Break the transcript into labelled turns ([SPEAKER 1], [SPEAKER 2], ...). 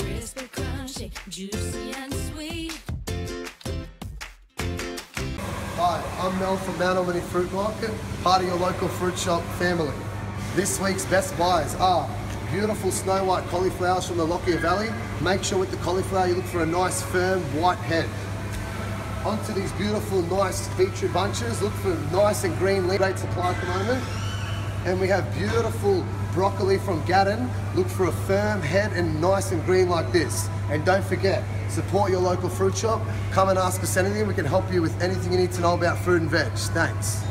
[SPEAKER 1] Crispy, crunchy, juicy and sweet.
[SPEAKER 2] Hi, I'm Mel from Mount Albany Fruit Market, part of your local fruit shop family. This week's best buys are beautiful snow white cauliflowers from the Lockyer Valley. Make sure with the cauliflower you look for a nice firm white head. Onto these beautiful nice beetroot bunches, look for nice and green leaf. Great supply at the moment. And we have beautiful broccoli from Gatton. Look for a firm head and nice and green like this. And don't forget, support your local fruit shop. Come and ask us anything. We can help you with anything you need to know about fruit and veg. Thanks.